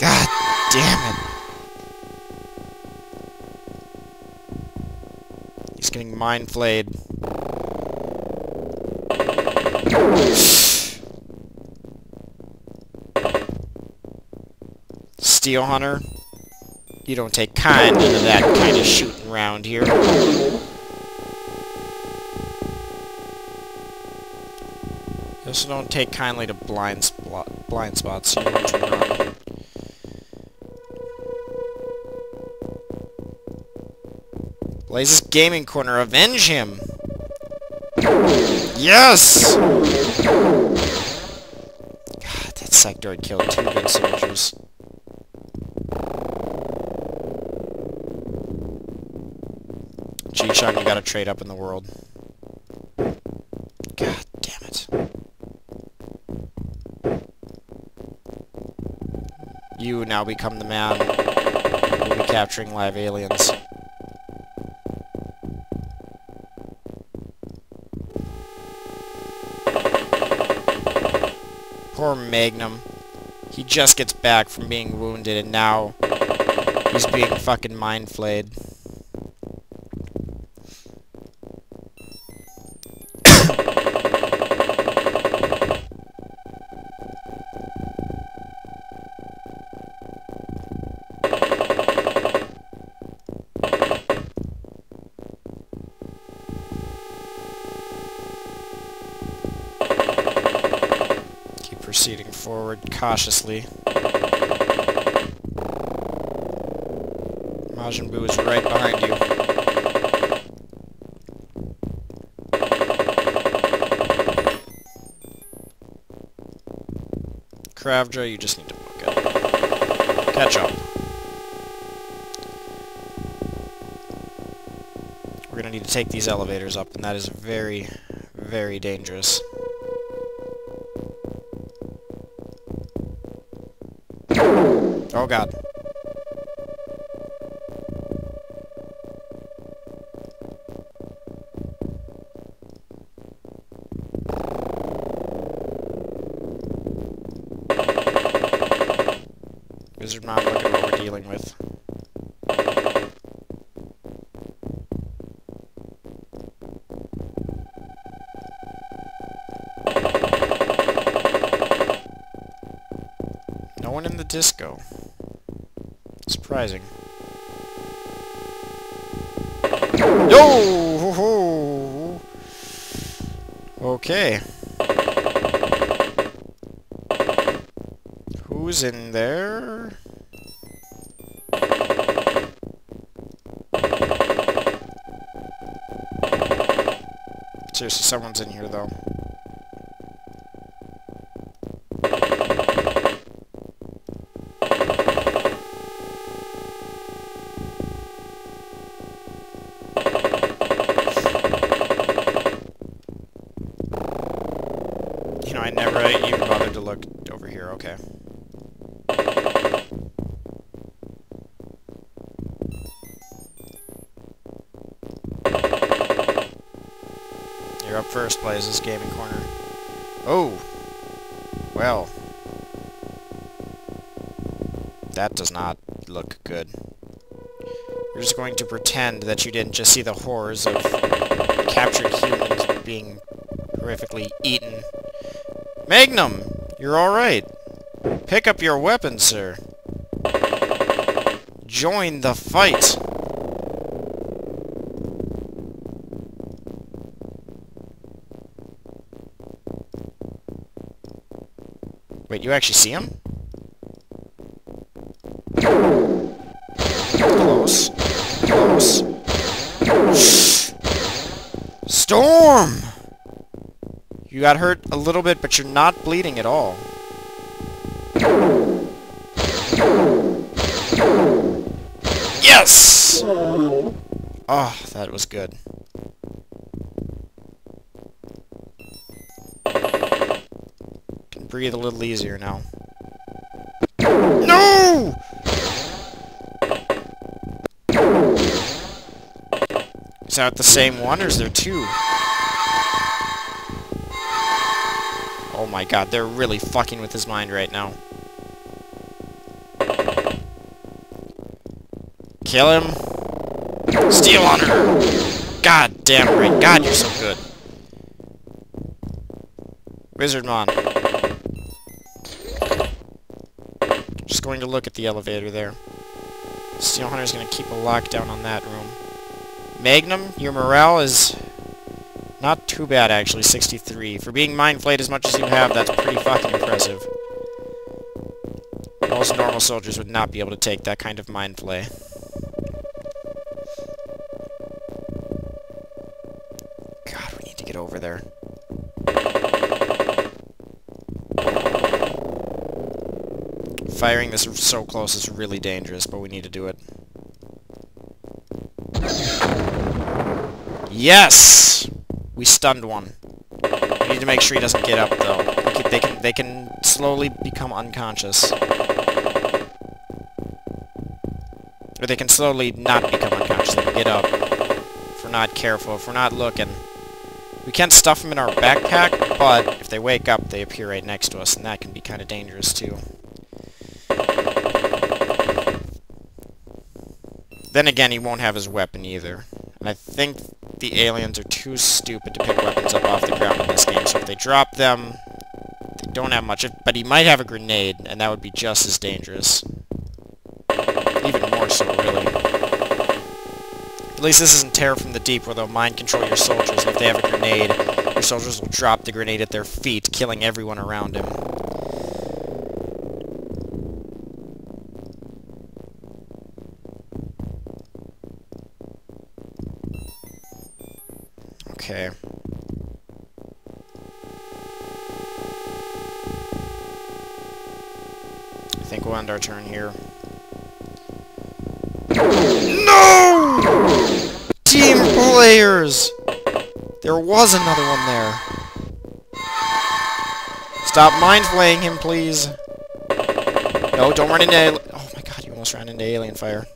God damn it. He's getting mind flayed. Steel Hunter, you don't take kind to that kind of shooting round here. You also don't take kindly to blind, blind spots. Blaze's Gaming Corner, avenge him! Yes! God, that sectoid killed two good soldiers. G-Shun, you gotta trade up in the world. God damn it. You now become the man who will be capturing live aliens. Poor Magnum. He just gets back from being wounded and now he's being fucking mind flayed. Forward cautiously. Majin Buu is right behind you. Kravdra, you just need to book it. Catch up. We're gonna need to take these elevators up, and that is very, very dangerous. Oh god. Wizardmon, look at what we're dealing with. No one in the disco. Surprising. Yo! Okay. Who's in there? Seriously, someone's in here, though. You're up Gaming Corner. Oh! Well. That does not look good. You're just going to pretend that you didn't just see the horrors of captured humans being horrifically eaten. Magnum! You're alright. Pick up your weapon, sir. Join the fight! Wait, you actually see him? Close. Close. Storm! You got hurt a little bit, but you're not bleeding at all. Yes! Oh, that was good. Breathe a little easier now. No! Is that the same one, or is there two? Oh my god, they're really fucking with his mind right now. Kill him. Steal on Hunter! God damn right. God, you're so good. Wizardmon. Just going to look at the elevator there. Steel Hunter's going to keep a lockdown on that room. Magnum, your morale is not too bad, actually, 63. For being mind flayed as much as you have, that's pretty fucking impressive. Most normal soldiers would not be able to take that kind of mind Firing this so close is really dangerous, but we need to do it. Yes! We stunned one. We need to make sure he doesn't get up, though. They can, they can slowly become unconscious. Or they can slowly not become unconscious. They can get up. If we're not careful, if we're not looking. We can stuff them in our backpack, but if they wake up, they appear right next to us, and that can be kind of dangerous, too. Then again, he won't have his weapon either. And I think the aliens are too stupid to pick weapons up off the ground in this game, so if they drop them, they don't have much. But he might have a grenade, and that would be just as dangerous. Even more so, really. At least this isn't Terror from the Deep, where they'll mind control your soldiers, and if they have a grenade, your soldiers will drop the grenade at their feet, killing everyone around him. Okay. I think we'll end our turn here. No! Team players! There was another one there. Stop mind flaying him, please. No, don't run into... Oh my god, you almost ran into alien fire.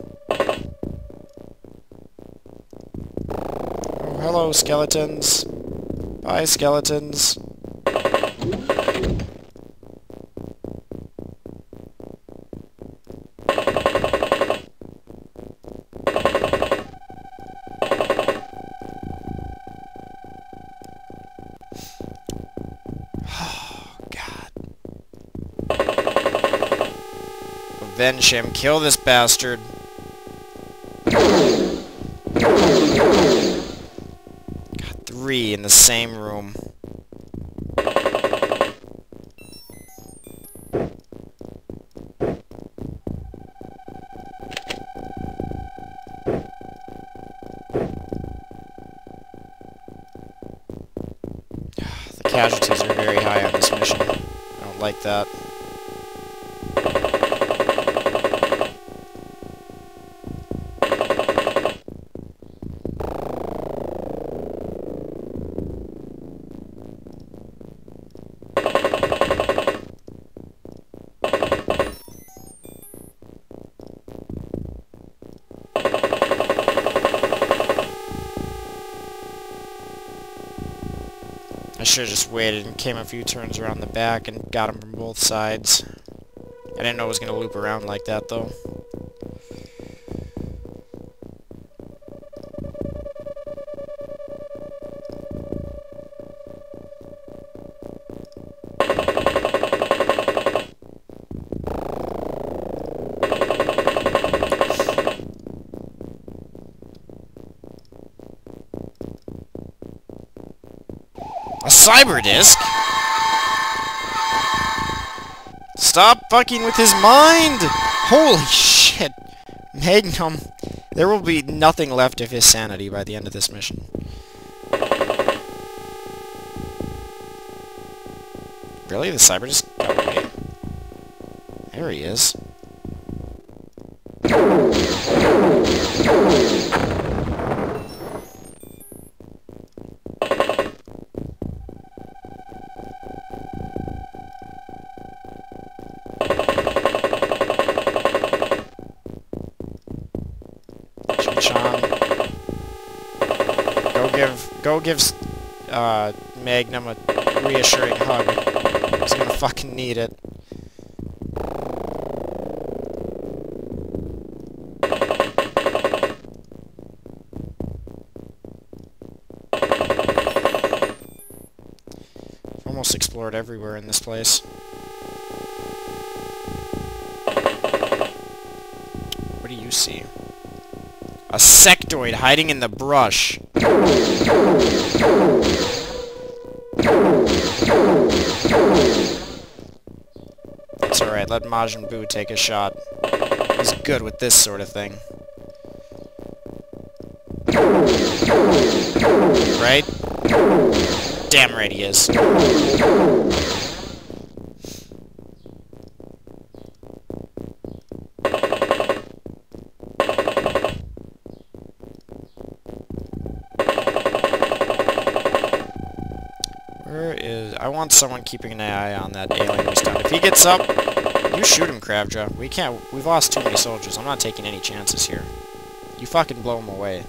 Skeletons. Bye, skeletons. Oh, Avenge him. Kill this bastard. In the same room. The casualties are very high on this mission. I don't like that. Should have just waited and came a few turns around the back and got him from both sides. I didn't know it was going to loop around like that, though. A cyberdisc? Stop fucking with his mind! Holy shit! Magnum, there will be nothing left of his sanity by the end of this mission. Really? The cyberdisc got away? There he is. Go give uh, Magnum a reassuring hug. He's gonna fucking need it. Almost explored everywhere in this place. What do you see? A sectoid hiding in the brush. It's alright, let Majin Buu take a shot. He's good with this sort of thing. Right? Damn right he is. I want someone keeping an eye on that alien we stunned. If he gets up, you shoot him, Kravja. We can't... We've lost too many soldiers. I'm not taking any chances here. You fucking blow him away.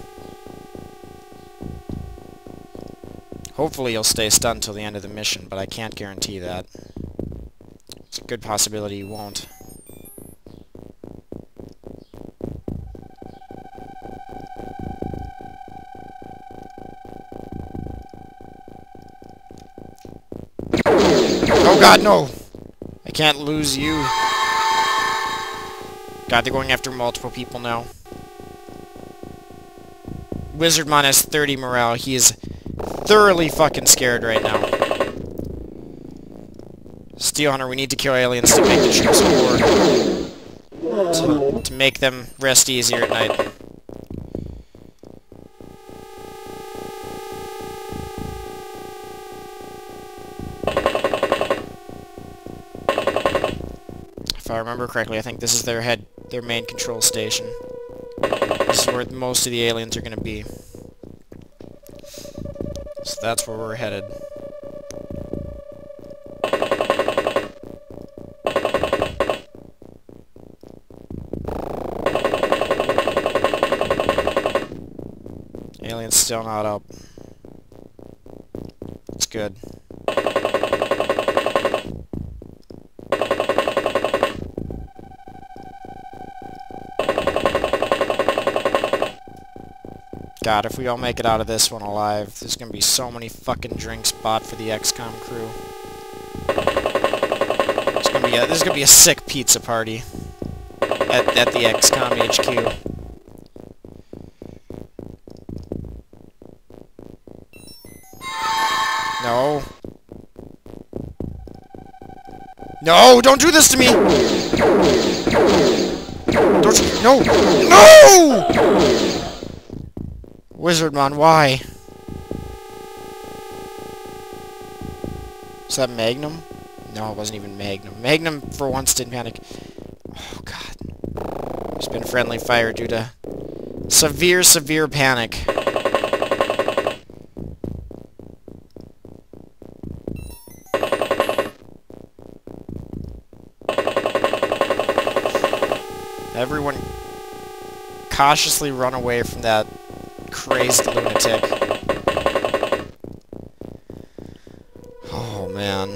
Hopefully he'll stay stunned till the end of the mission, but I can't guarantee that. It's a good possibility he won't. God, no! I can't lose you. God, they're going after multiple people now. Wizardmon has 30 morale. He is thoroughly fucking scared right now. Steel Hunter, we need to kill aliens to make the troops war. To, to make them rest easier at night. I remember correctly, I think this is their head, their main control station. This is where most of the aliens are going to be. So that's where we're headed. Alien's still not up. It's good. God, if we all make it out of this one alive, there's gonna be so many fucking drinks bought for the XCOM crew. It's gonna be a, this is gonna be a sick pizza party at, at the XCOM HQ. No. No, don't do this to me! Don't you, no! No! Wizardmon, why? Is that Magnum? No, it wasn't even Magnum. Magnum, for once, didn't panic. Oh, God. There's been friendly fire due to severe, severe panic. Everyone cautiously run away from that crazed lunatic. Oh man.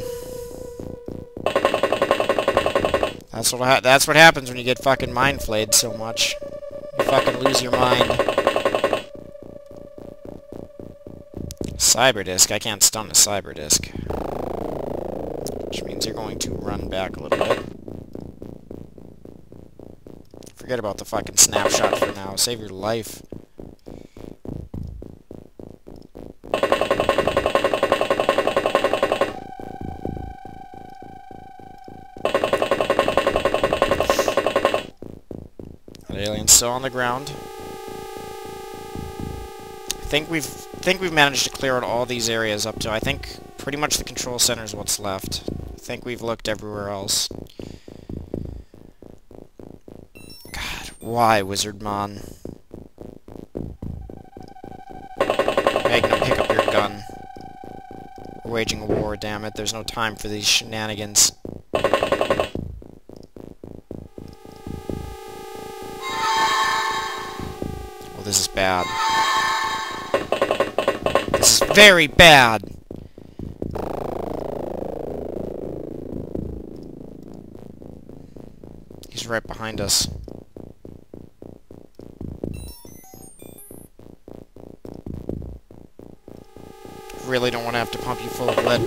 That's what that's what happens when you get fucking mind flayed so much. You fucking lose your mind. Cyberdisc? I can't stun a cyberdisc. Which means you're going to run back a little bit. Forget about the fucking snapshot for now. Save your life. Alien's still on the ground. I think we've think we've managed to clear out all these areas up to I think pretty much the control center is what's left. I think we've looked everywhere else. God, why, Wizard Wizardmon? Magnum, pick up your gun. We're waging a war, damn it. There's no time for these shenanigans. Bad. This is very bad! He's right behind us. really don't want to have to pump you full of lead.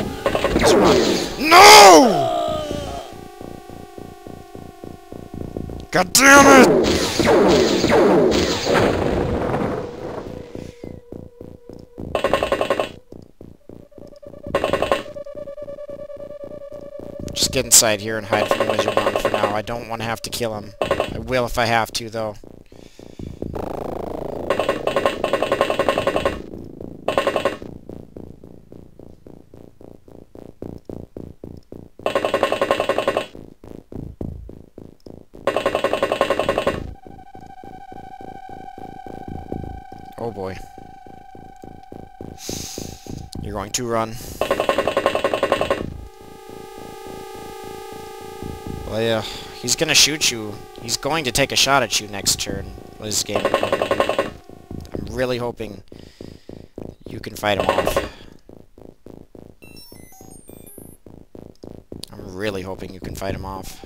No! God damn it! Get inside here and hide from the Wizardmon for now. I don't want to have to kill him. I will if I have to, though. Oh boy. You're going to run. Well, yeah, he's gonna shoot you. He's going to take a shot at you next turn. This game. I'm really hoping you can fight him off. I'm really hoping you can fight him off.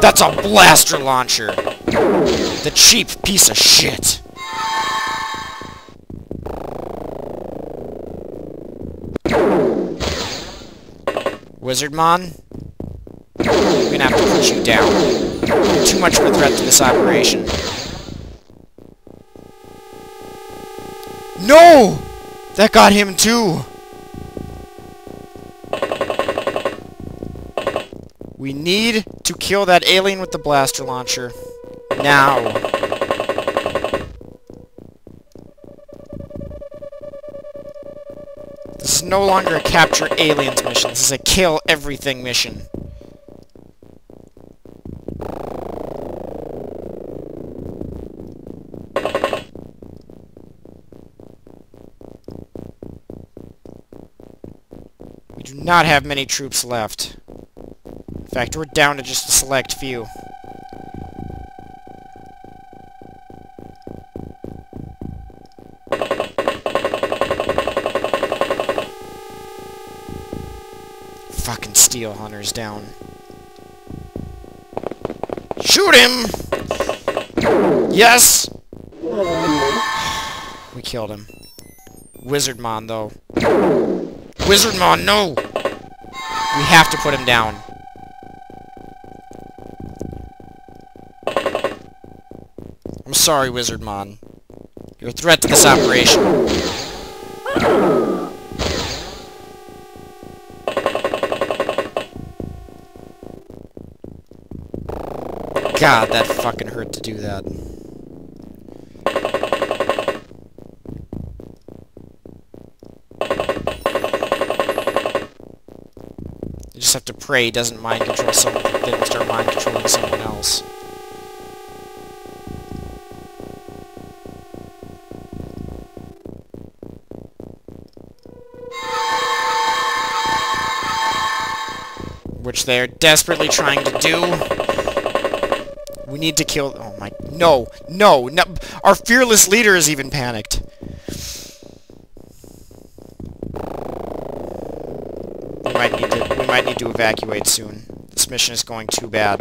That's a blaster launcher! The cheap piece of shit! Wizardmon? We're gonna have to put you down. Too much of a threat to this operation. No! That got him too! We need to kill that alien with the blaster launcher. Now. This is no longer a capture aliens mission. This is a kill everything mission. We do not have many troops left. In fact, we're down to just a select few. Steel hunters down. Shoot him! Yes! We killed him. Wizardmon, though. Wizardmon, no! We have to put him down. I'm sorry, Wizardmon. You're a threat to this operation. God, that fucking hurt to do that. You just have to pray he doesn't mind control someone, didn't start mind controlling someone else. Which they're desperately trying to do. We need to kill... Oh my... No! No! No! Our fearless leader is even panicked! We might need to... We might need to evacuate soon. This mission is going too bad.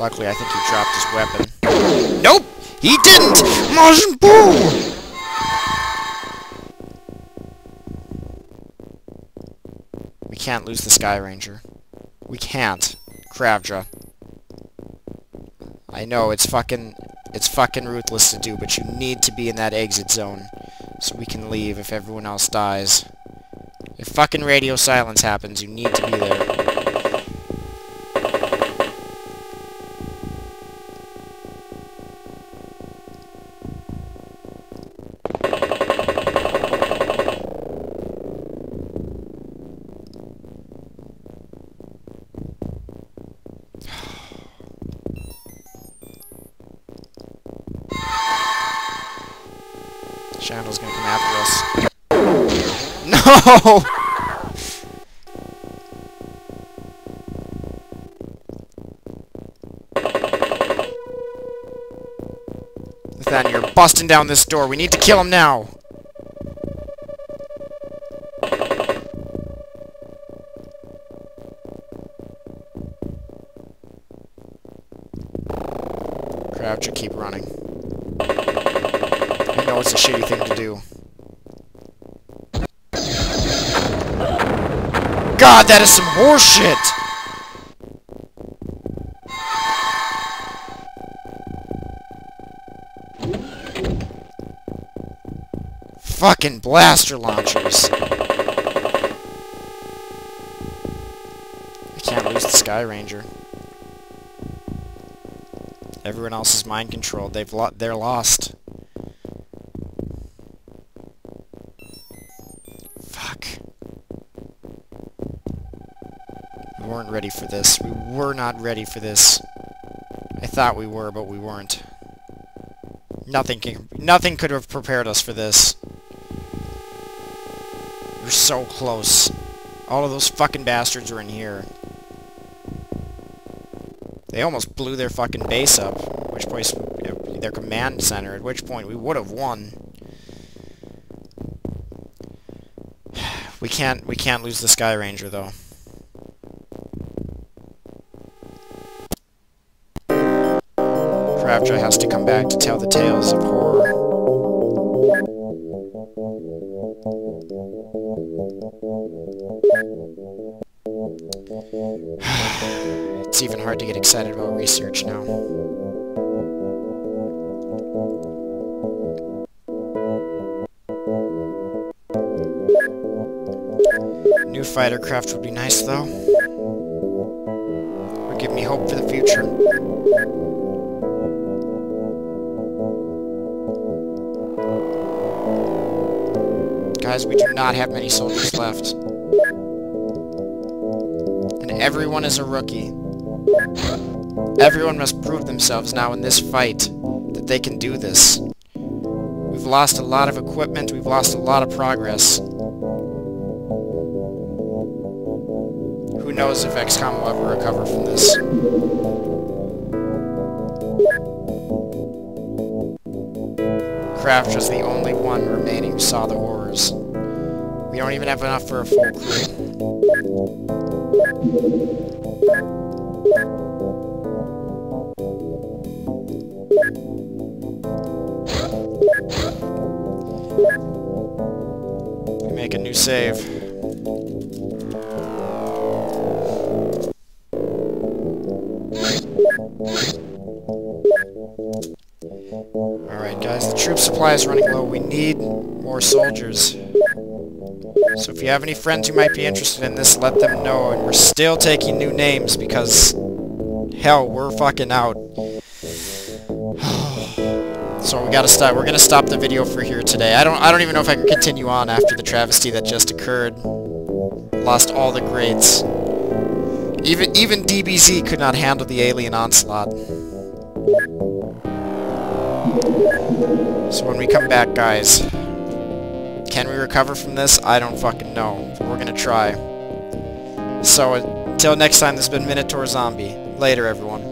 Luckily, I think he dropped his weapon. Nope! He didn't! Majin Buu! We can't lose the Skyranger. We can't. Kravdra. I know, it's fucking... It's fucking ruthless to do, but you need to be in that exit zone. So we can leave if everyone else dies. If fucking radio silence happens, you need to be there. Then. You're busting down this door. We need to kill him now. Crouch or keep running. I know it's a shitty thing to do. God, that is some horseshit! Fucking blaster launchers. I can't lose the Skyranger. Everyone else is mind controlled. They've lo they're lost. Fuck. We weren't ready for this. We were not ready for this. I thought we were, but we weren't. Nothing can, nothing could have prepared us for this. So close. All of those fucking bastards are in here. They almost blew their fucking base up, which place their command center, at which point we would have won. We can't we can't lose the Skyranger though. Crabtree has to come back to tell the tales of horror. it's even hard to get excited about research now. New fighter craft would be nice, though. Would give me hope for the future. Guys, we do not have many soldiers left. And everyone is a rookie. Everyone must prove themselves now in this fight that they can do this. We've lost a lot of equipment, we've lost a lot of progress. Who knows if XCOM will ever recover from this. Craft was the only one remaining who saw the horrors. We don't even have enough for a full crew. make a new save. Alright guys, the troop supply is running low. We need more soldiers. So if you have any friends who might be interested in this, let them know. And we're still taking new names because, hell, we're fucking out. so we gotta stop. We're gonna stop the video for here today. I don't. I don't even know if I can continue on after the travesty that just occurred. Lost all the greats. Even even DBZ could not handle the alien onslaught. So when we come back, guys, can we recover from this? I don't fucking know. But we're gonna try. So until next time, this has been Minotaur Zombie. Later, everyone.